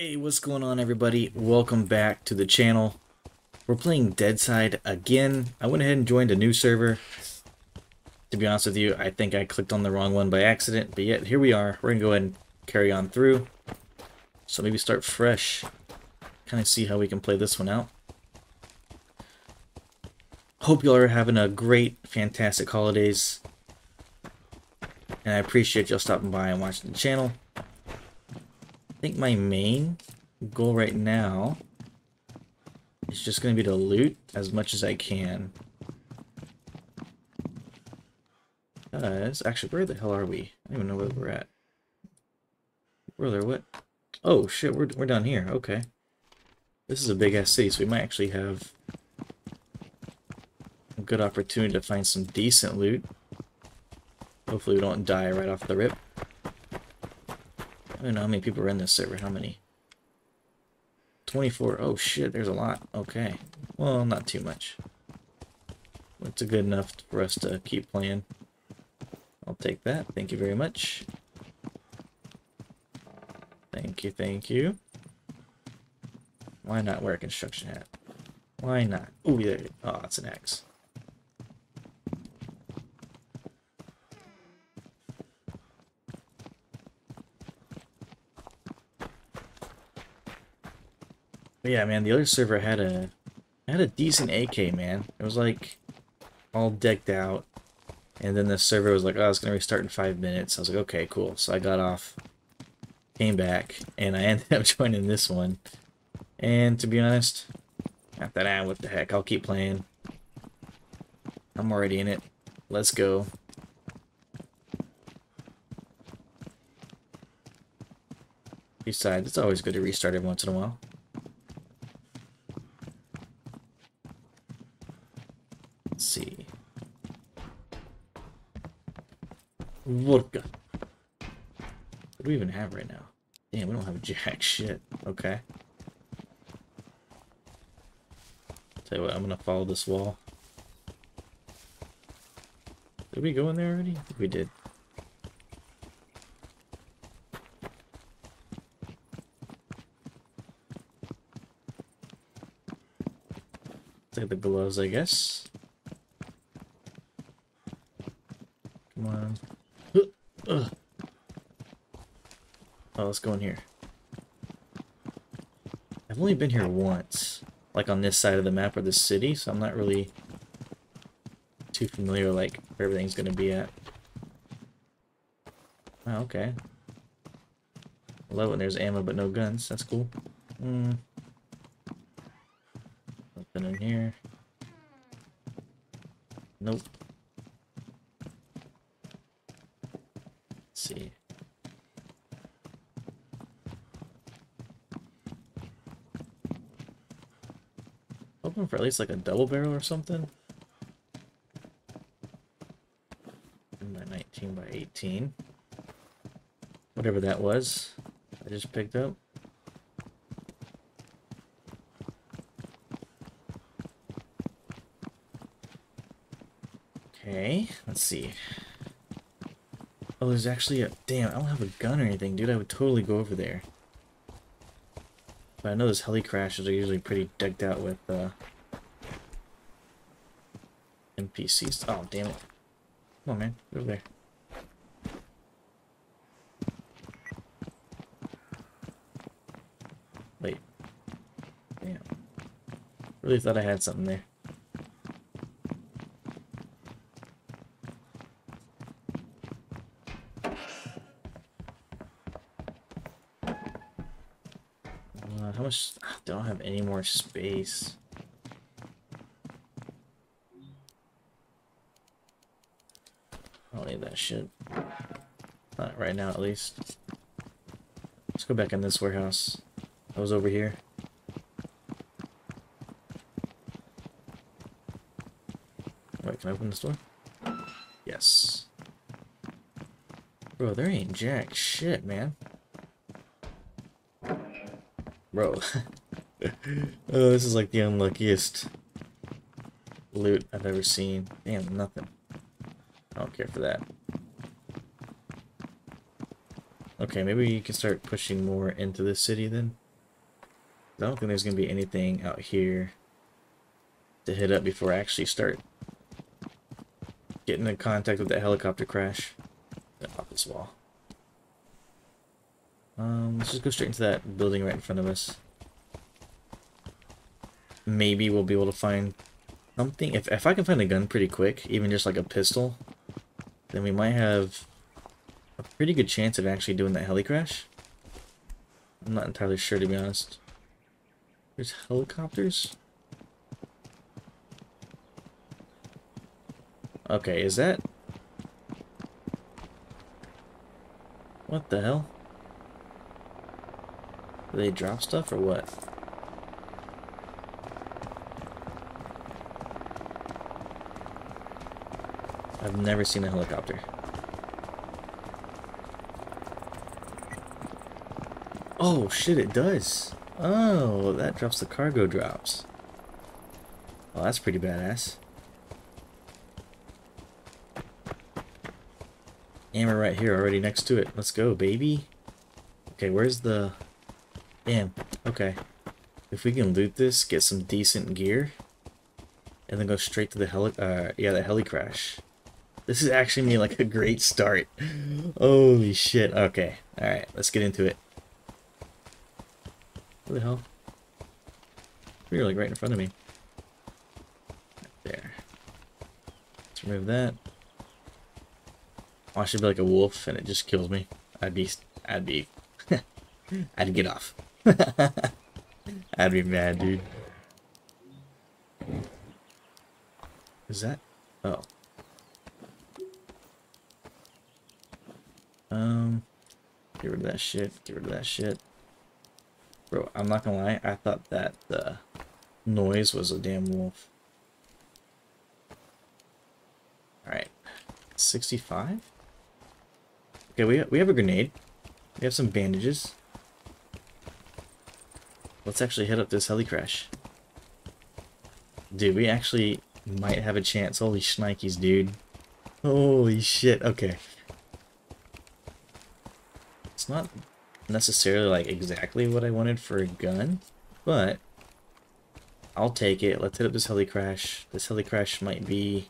Hey, what's going on everybody? Welcome back to the channel. We're playing Deadside again. I went ahead and joined a new server. To be honest with you, I think I clicked on the wrong one by accident, but yet here we are. We're gonna go ahead and carry on through. So maybe start fresh. Kind of see how we can play this one out. Hope y'all are having a great, fantastic holidays. And I appreciate y'all stopping by and watching the channel. I think my main goal right now is just going to be to loot as much as I can. Because, actually, where the hell are we? I don't even know where we're at. Where there, what? Oh, shit, we're, we're down here. Okay. This is a big-ass city, so we might actually have a good opportunity to find some decent loot. Hopefully we don't die right off the rip. I don't know how many people are in this server. How many? 24. Oh shit, there's a lot. Okay. Well, not too much. It's good enough for us to keep playing. I'll take that. Thank you very much. Thank you, thank you. Why not wear a construction hat? Why not? Oh, yeah. Oh, that's an axe. But yeah, man, the other server had a had a decent AK, man. It was like all decked out. And then the server was like, oh, it's going to restart in five minutes. I was like, okay, cool. So I got off, came back, and I ended up joining this one. And to be honest, not that I, what the heck, I'll keep playing. I'm already in it. Let's go. Besides, it's always good to restart every once in a while. see. Vodka. What do we even have right now? Damn, we don't have jack shit. Okay. Tell you what, I'm gonna follow this wall. Did we go in there already? we did. Take the gloves, I guess. Come on. Ugh. Oh, let's go in here. I've only been here once. Like on this side of the map or the city, so I'm not really too familiar like where everything's gonna be at. Oh, okay. I love when there's ammo but no guns. That's cool. Hmm. Nothing in here. Nope. see. Hoping for at least like a double barrel or something. By 19 by 18. Whatever that was. I just picked up. Okay, let's see. Oh, there's actually a... Damn, I don't have a gun or anything, dude. I would totally go over there. But I know those heli crashes are usually pretty decked out with, uh... NPCs. Oh, damn it. Come on, man. Over there. Wait. Damn. Really thought I had something there. how much? I don't more space. I don't need that shit. Not right now, at least. Let's go back in this warehouse. I was over here. Wait, can I open this door? Yes. Bro, there ain't jack shit, man. Bro. oh, this is like the unluckiest loot I've ever seen. Damn, nothing. I don't care for that. Okay, maybe you can start pushing more into the city then. I don't think there's going to be anything out here to hit up before I actually start getting in contact with that helicopter crash. Off this wall. Um, let's just go straight into that building right in front of us. Maybe we'll be able to find something. If, if I can find a gun pretty quick, even just like a pistol, then we might have a pretty good chance of actually doing that heli crash. I'm not entirely sure, to be honest. There's helicopters? Okay, is that... What the hell? Do they drop stuff or what? I've never seen a helicopter. Oh, shit, it does. Oh, that drops the cargo drops. Oh, that's pretty badass. And we're right here already next to it. Let's go, baby. Okay, where's the... Damn, okay. If we can loot this, get some decent gear, and then go straight to the heli... Uh, yeah, the heli crash. This is actually me like a great start. Holy shit. Okay, alright, let's get into it. What the hell? You're like right in front of me. Right there. Let's remove that. Oh, I should be like a wolf and it just kills me. I'd be, I'd be, I'd get off. I'd be mad, dude. Is that? Oh. Um, get rid of that shit. Get rid of that shit. Bro, I'm not gonna lie. I thought that the noise was a damn wolf. Alright. 65? Okay, we, we have a grenade. We have some bandages. Let's actually head up this heli crash. Dude, we actually might have a chance. Holy shnikes, dude. Holy shit. Okay. Not necessarily like exactly what I wanted for a gun, but I'll take it. Let's hit up this heli crash. This heli crash might be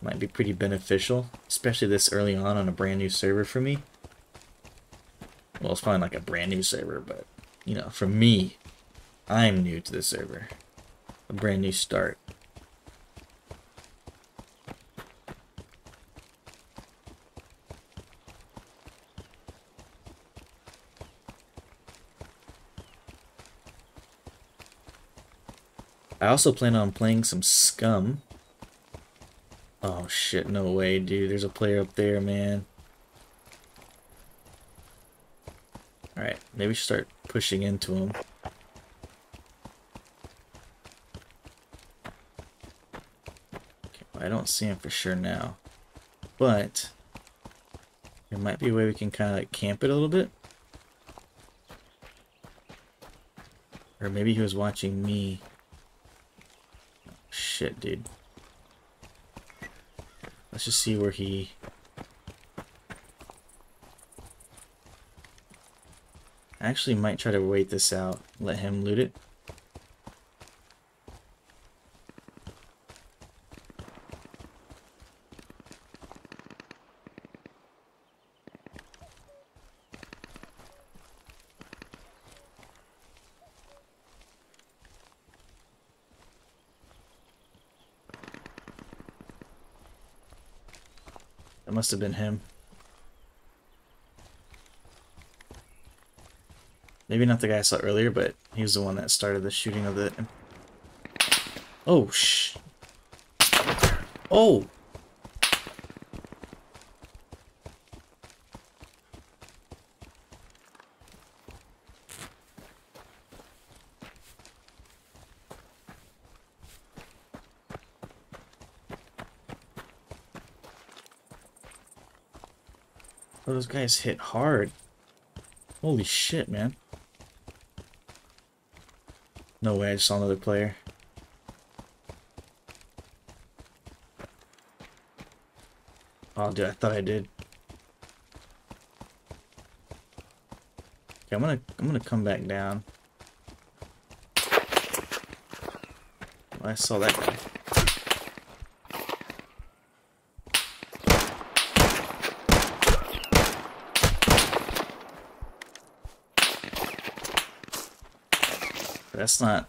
might be pretty beneficial, especially this early on on a brand new server for me. Well, it's probably like a brand new server, but, you know, for me, I'm new to the server. A brand new start. I also plan on playing some Scum Oh shit, no way, dude. There's a player up there, man. Alright, maybe start pushing into him. I don't see him for sure now. But, there might be a way we can kind of like camp it a little bit. Or maybe he was watching me. Shit, dude. Let's just see where he... I actually might try to wait this out, let him loot it. Must have been him. Maybe not the guy I saw earlier, but he was the one that started the shooting of the... Oh, sh... Oh! those guys hit hard. Holy shit, man. No way, I just saw another player. Oh, dude, I thought I did. Okay, I'm gonna, I'm gonna come back down. I saw that guy. That's not...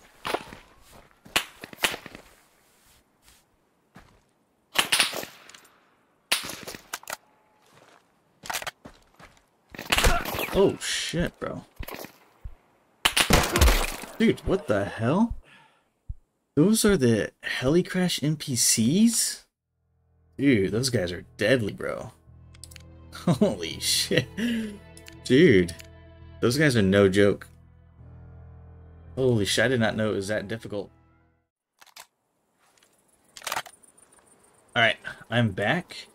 Oh shit, bro. Dude, what the hell? Those are the Helicrash NPCs? Dude, those guys are deadly, bro. Holy shit. Dude, those guys are no joke. Holy shit, I did not know it was that difficult. Alright, I'm back.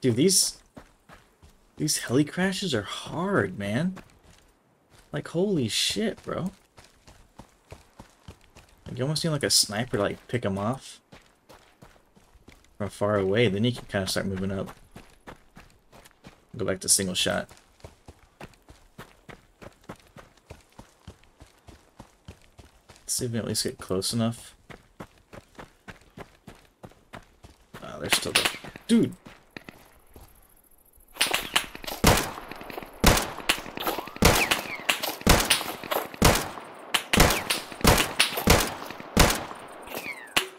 Dude, these... These heli crashes are hard, man. Like, holy shit, bro. Like, you almost need like a sniper to like pick them off from far away. Then you can kind of start moving up. Go back to single shot. See if we at least get close enough. Oh, they're still there. Dude!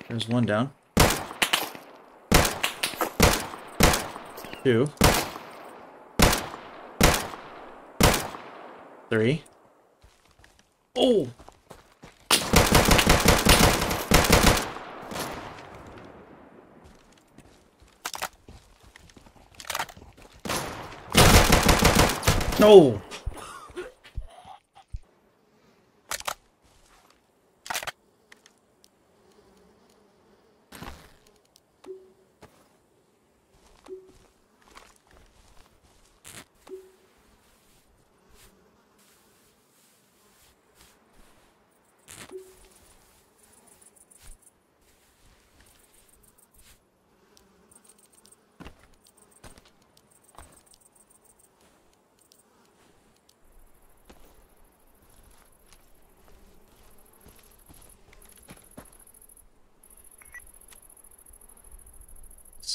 There's one down. Two. Three. Oh! No!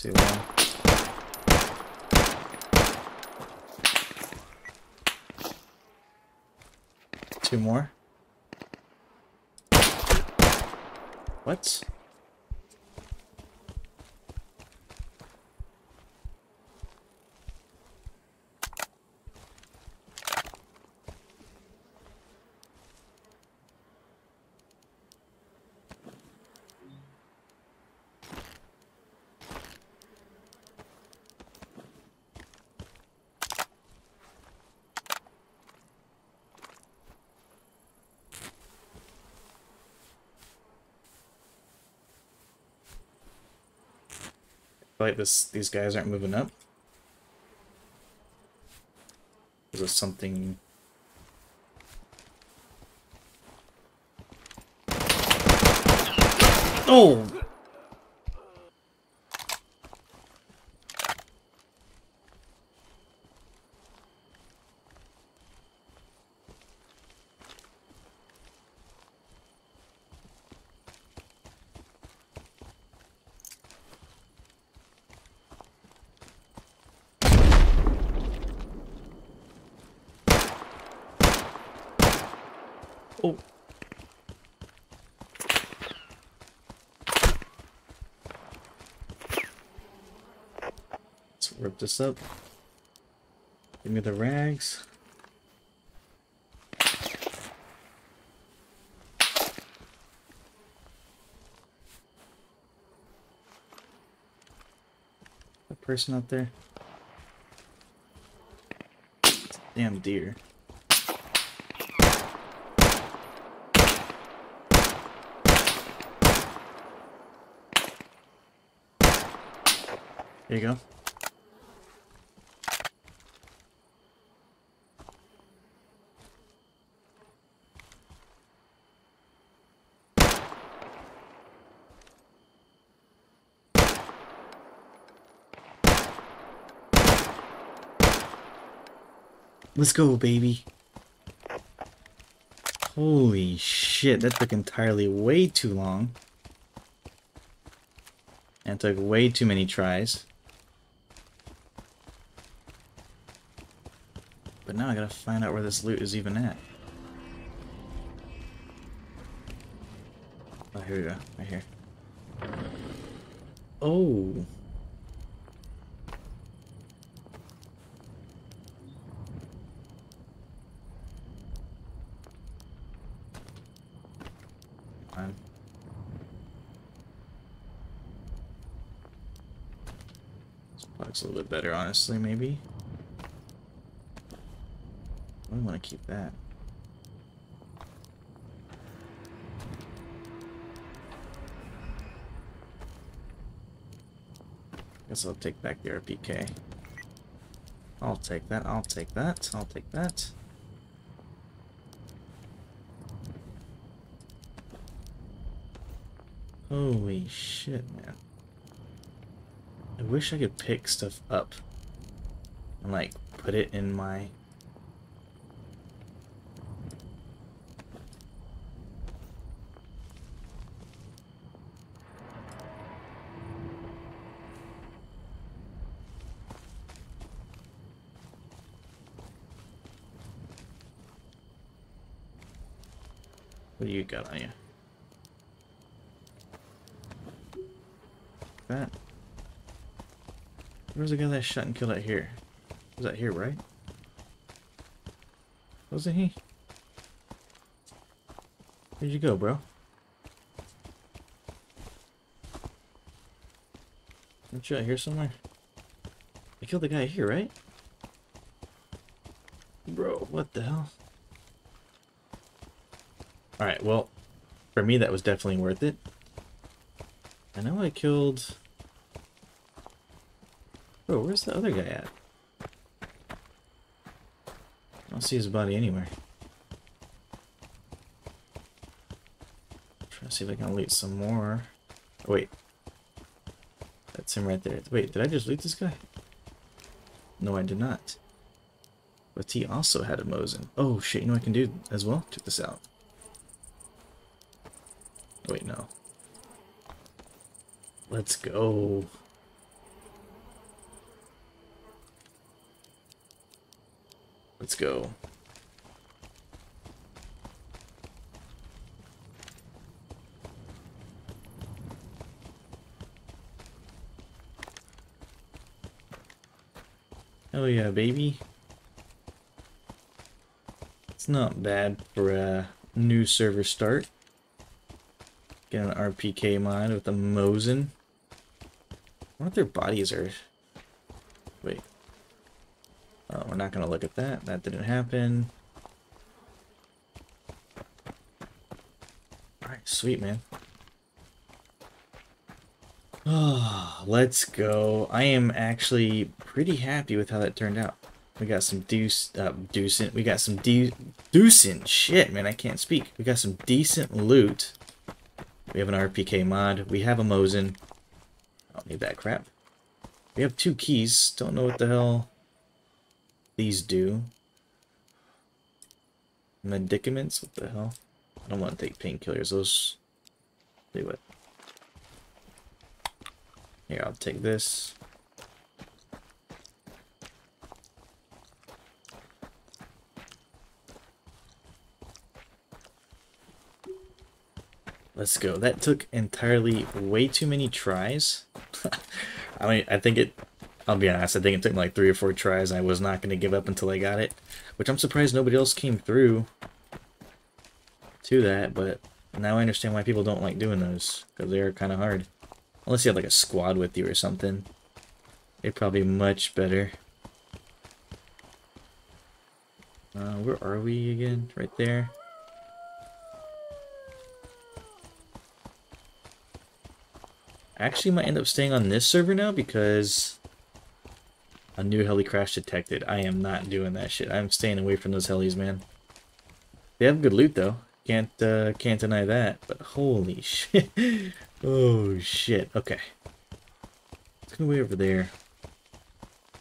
See one. Two more. What? Like this these guys aren't moving up. Is this something Oh Oh. Let's rip this up. Give me the rags. A person out there. Damn deer. There you go. Let's go, baby. Holy shit, that took entirely way too long. And took way too many tries. But now I gotta find out where this loot is even at. Oh, here we go. Right here. Oh. This looks a little bit better, honestly, maybe. I want to keep that. Guess I'll take back the RPK. I'll take that, I'll take that, I'll take that. Holy shit, man. I wish I could pick stuff up and like put it in my What do you got on you? That. Where's the guy that shot and killed out here? Was that here, right? Wasn't he? Where'd you go, bro? Aren't you out here somewhere? I killed the guy here, right? Bro, what the hell? Alright, well, for me that was definitely worth it. I know I killed... Bro, where's the other guy at? I don't see his body anywhere. Try to see if I can loot some more. Oh, wait. That's him right there. Wait, did I just loot this guy? No, I did not. But he also had a Mosin. Oh shit, you know what I can do as well? Check this out. Wait, no. Let's go. Let's go. Oh yeah, baby. It's not bad for a new server start. Get an RPK mod with a Mosin. What if their bodies are... Wait. Oh, we're not gonna look at that. That didn't happen. Alright, sweet, man. Oh, let's go. I am actually pretty happy with how that turned out. We got some deuce, uh, decent. We got some de decent shit, man. I can't speak. We got some decent loot. We have an RPK mod. We have a Mosin. Oh, I don't need that crap. We have two keys. Don't know what the hell these do. Medicaments? What the hell? I don't want to take painkillers. Those... Do what? Here, I'll take this. Let's go. That took entirely way too many tries. I mean, I think it, I'll be honest, I think it took like three or four tries. I was not going to give up until I got it. Which I'm surprised nobody else came through to that, but now I understand why people don't like doing those. Because they're kind of hard. Unless you have like a squad with you or something. They're probably much better. Uh, where are we again? Right there. Actually might end up staying on this server now because a new heli crash detected. I am not doing that shit. I'm staying away from those helis, man. They have good loot though. Can't uh, can't deny that. But holy shit. oh shit. Okay. Let's go way over there.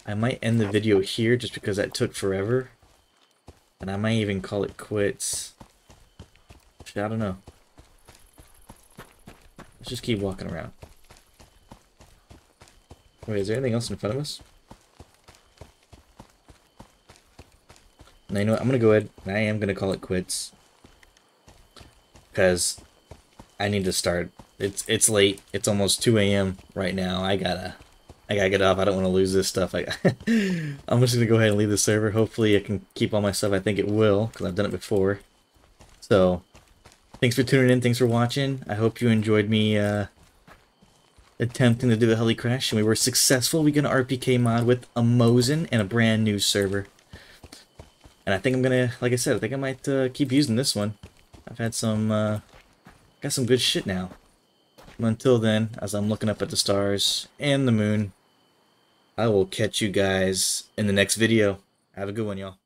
I might end the video here just because that took forever. And I might even call it quits. I don't know. Let's just keep walking around. Wait, is there anything else in front of us? Now, you know what? I'm going to go ahead and I am going to call it quits. Because I need to start. It's it's late. It's almost 2 a.m. right now. I gotta I gotta get up. I don't want to lose this stuff. I, I'm just gonna go ahead and leave the server. Hopefully I can keep all my stuff. I think it will, because I've done it before. So, thanks for tuning in. Thanks for watching. I hope you enjoyed me uh, attempting to do the heli crash, and we were successful. We got an RPK mod with a Mosin and a brand new server. And I think I'm gonna, like I said, I think I might uh, keep using this one. I've had some, uh, got some good shit now. Until then, as I'm looking up at the stars and the moon, I will catch you guys in the next video. Have a good one, y'all.